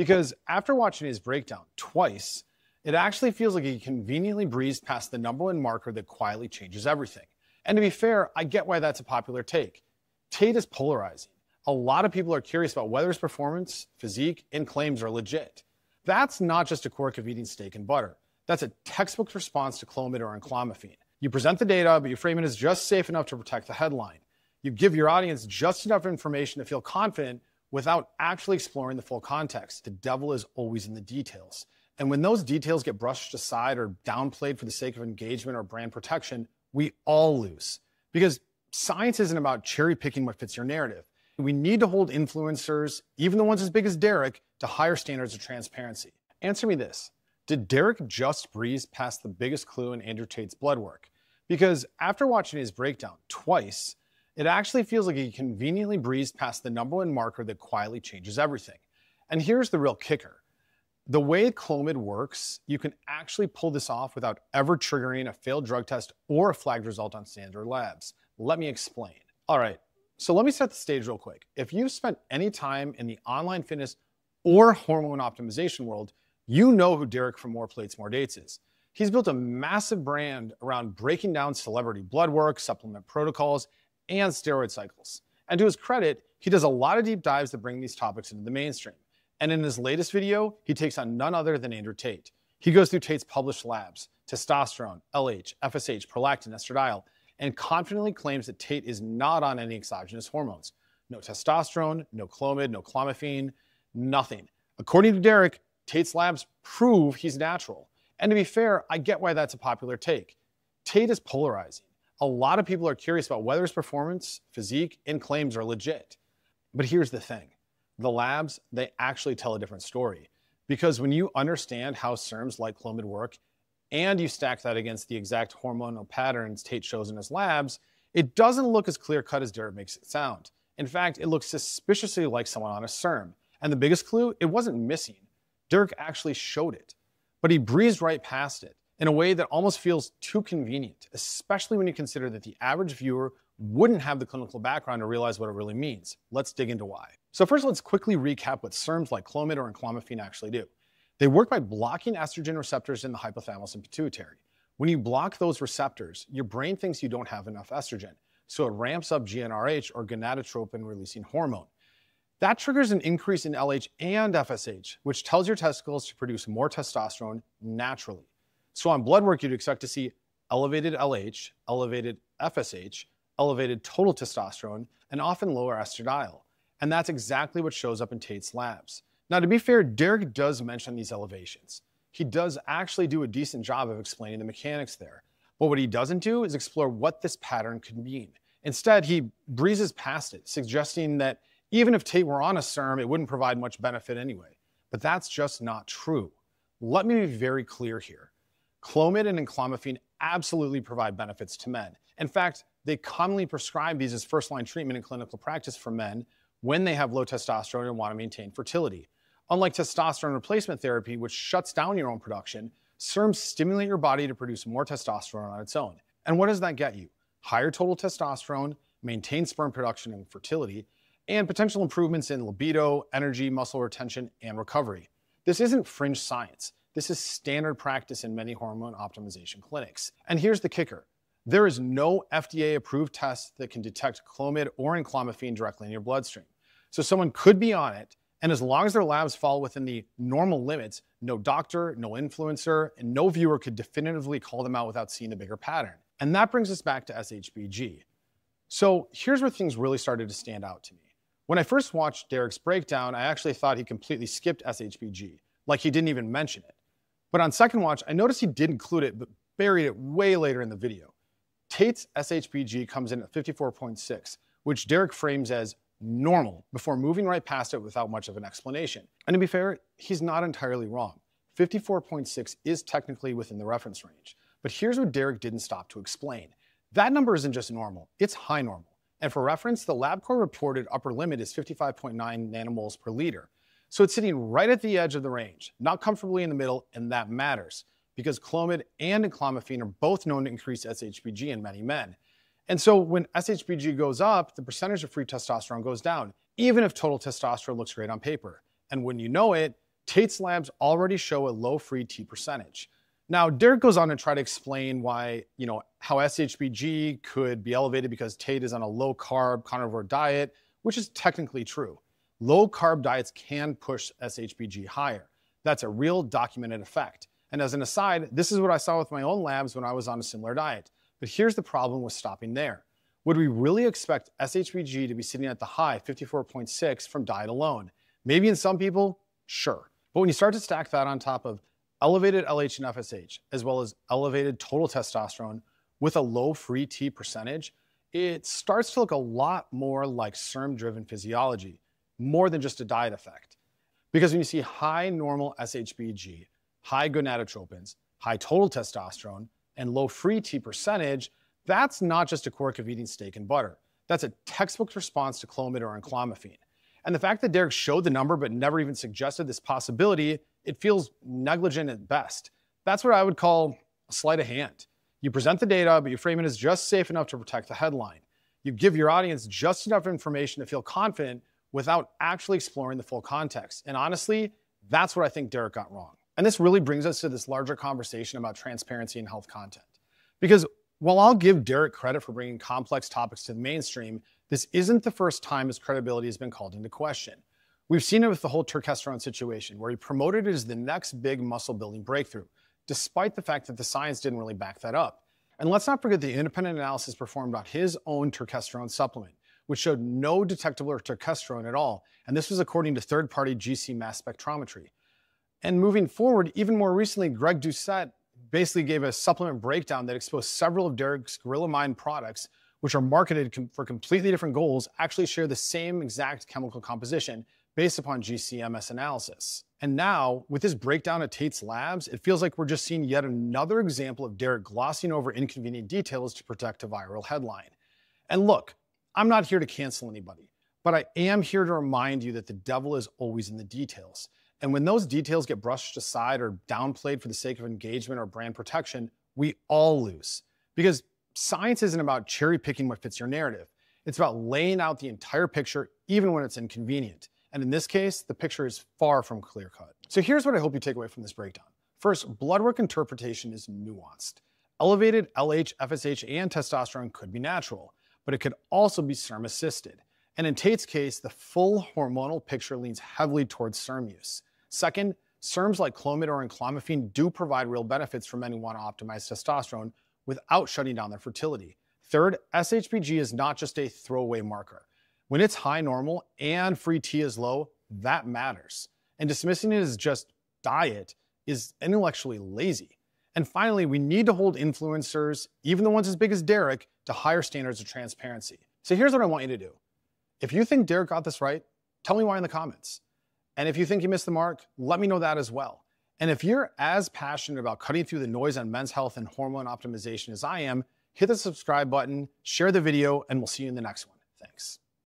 Because after watching his breakdown twice, it actually feels like he conveniently breezed past the number one marker that quietly changes everything. And to be fair, I get why that's a popular take. Tate is polarizing. A lot of people are curious about whether his performance, physique, and claims are legit. That's not just a quirk of eating steak and butter. That's a textbook response to Clomid or enclomiphene. You present the data, but you frame it as just safe enough to protect the headline. You give your audience just enough information to feel confident without actually exploring the full context. The devil is always in the details. And when those details get brushed aside or downplayed for the sake of engagement or brand protection, we all lose. Because science isn't about cherry picking what fits your narrative. We need to hold influencers, even the ones as big as Derek, to higher standards of transparency. Answer me this Did Derek just breeze past the biggest clue in Andrew Tate's blood work? Because after watching his breakdown twice, it actually feels like he conveniently breezed past the number one marker that quietly changes everything. And here's the real kicker the way Clomid works, you can actually pull this off without ever triggering a failed drug test or a flagged result on standard labs. Let me explain. All right, so let me set the stage real quick. If you've spent any time in the online fitness or hormone optimization world, you know who Derek from More Plates, More Dates is. He's built a massive brand around breaking down celebrity blood work, supplement protocols, and steroid cycles. And to his credit, he does a lot of deep dives to bring these topics into the mainstream. And in his latest video, he takes on none other than Andrew Tate. He goes through Tate's published labs, testosterone, LH, FSH, prolactin, estradiol, and confidently claims that Tate is not on any exogenous hormones. No testosterone, no clomid, no clomiphene, nothing. According to Derek, Tate's labs prove he's natural. And to be fair, I get why that's a popular take. Tate is polarizing. A lot of people are curious about whether his performance, physique, and claims are legit. But here's the thing the labs, they actually tell a different story. Because when you understand how SERMs like Clomid work, and you stack that against the exact hormonal patterns Tate shows in his labs, it doesn't look as clear cut as Derek makes it sound. In fact, it looks suspiciously like someone on a SERM. And the biggest clue, it wasn't missing. Derek actually showed it, but he breezed right past it in a way that almost feels too convenient, especially when you consider that the average viewer wouldn't have the clinical background to realize what it really means. Let's dig into why. So first, let's quickly recap what SERMs like Clomid or enclomiphene actually do. They work by blocking estrogen receptors in the hypothalamus and pituitary. When you block those receptors, your brain thinks you don't have enough estrogen, so it ramps up GnRH or gonadotropin releasing hormone. That triggers an increase in LH and FSH, which tells your testicles to produce more testosterone naturally. So on blood work, you'd expect to see elevated LH, elevated FSH, elevated total testosterone, and often lower estradiol. And that's exactly what shows up in Tate's labs. Now, to be fair, Derek does mention these elevations. He does actually do a decent job of explaining the mechanics there. But what he doesn't do is explore what this pattern could mean. Instead, he breezes past it, suggesting that even if Tate were on a SERM, it wouldn't provide much benefit anyway. But that's just not true. Let me be very clear here. Clomid and enclomiphene absolutely provide benefits to men. In fact, they commonly prescribe these as first line treatment in clinical practice for men when they have low testosterone and want to maintain fertility. Unlike testosterone replacement therapy, which shuts down your own production, SERMs stimulate your body to produce more testosterone on its own. And what does that get you? Higher total testosterone, maintained sperm production and fertility, and potential improvements in libido, energy, muscle retention, and recovery. This isn't fringe science. This is standard practice in many hormone optimization clinics. And here's the kicker there is no FDA approved test that can detect Clomid or enclomiphene directly in your bloodstream. So someone could be on it and as long as their labs fall within the normal limits, no doctor, no influencer, and no viewer could definitively call them out without seeing the bigger pattern. And that brings us back to SHBG. So here's where things really started to stand out to me. When I first watched Derek's breakdown, I actually thought he completely skipped SHBG, like he didn't even mention it. But on second watch, I noticed he did include it, but buried it way later in the video. Tate's SHBG comes in at 54.6, which Derek frames as normal before moving right past it without much of an explanation. And to be fair, he's not entirely wrong. 54.6 is technically within the reference range. But here's what Derek didn't stop to explain. That number isn't just normal, it's high normal. And for reference, the LabCorp reported upper limit is 55.9 nanomoles per liter. So it's sitting right at the edge of the range, not comfortably in the middle, and that matters because Clomid and enclomiphene are both known to increase SHBG in many men. And so when SHBG goes up, the percentage of free testosterone goes down, even if total testosterone looks great on paper. And when you know it, Tate's labs already show a low free T percentage. Now, Derek goes on to try to explain why, you know, how SHBG could be elevated because Tate is on a low carb carnivore diet, which is technically true. Low carb diets can push SHBG higher. That's a real documented effect. And as an aside, this is what I saw with my own labs when I was on a similar diet. But here's the problem with stopping there. Would we really expect SHBG to be sitting at the high 54.6 from diet alone? Maybe in some people, sure. But when you start to stack that on top of elevated LH and FSH, as well as elevated total testosterone with a low free T percentage, it starts to look a lot more like SERM driven physiology, more than just a diet effect. Because when you see high normal SHBG, high gonadotropins, high total testosterone, and low free T percentage, that's not just a quirk of eating steak and butter. That's a textbook response to Clomid or enclomiphene. And the fact that Derek showed the number but never even suggested this possibility it feels negligent at best. That's what I would call a sleight of hand. You present the data, but you frame it as just safe enough to protect the headline. You give your audience just enough information to feel confident without actually exploring the full context. And honestly, that's what I think Derek got wrong. And this really brings us to this larger conversation about transparency in health content. Because while I'll give Derek credit for bringing complex topics to the mainstream, this isn't the first time his credibility has been called into question. We've seen it with the whole turkesterone situation, where he promoted it as the next big muscle building breakthrough, despite the fact that the science didn't really back that up. And let's not forget the independent analysis performed on his own turkesterone supplement, which showed no detectable turkesterone at all. And this was according to third party GC mass spectrometry. And moving forward, even more recently, Greg Doucette basically gave a supplement breakdown that exposed several of Derek's Gorilla Mind products, which are marketed com- for completely different goals, actually share the same exact chemical composition based upon GCMS analysis. And now, with this breakdown at Tate's labs, it feels like we're just seeing yet another example of Derek glossing over inconvenient details to protect a viral headline. And look, I'm not here to cancel anybody, but I am here to remind you that the devil is always in the details. And when those details get brushed aside or downplayed for the sake of engagement or brand protection, we all lose. Because science isn't about cherry picking what fits your narrative, it's about laying out the entire picture, even when it's inconvenient. And in this case, the picture is far from clear cut. So here's what I hope you take away from this breakdown. First, blood work interpretation is nuanced. Elevated LH, FSH, and testosterone could be natural, but it could also be SERM assisted. And in Tate's case, the full hormonal picture leans heavily towards SERM use. Second, SERMs like Clomid or enclomiphene do provide real benefits for men who want to optimize testosterone without shutting down their fertility. Third, SHBG is not just a throwaway marker. When it's high normal and free T is low, that matters. And dismissing it as just diet is intellectually lazy. And finally, we need to hold influencers, even the ones as big as Derek, to higher standards of transparency. So here's what I want you to do. If you think Derek got this right, tell me why in the comments. And if you think you missed the mark, let me know that as well. And if you're as passionate about cutting through the noise on men's health and hormone optimization as I am, hit the subscribe button, share the video, and we'll see you in the next one. Thanks.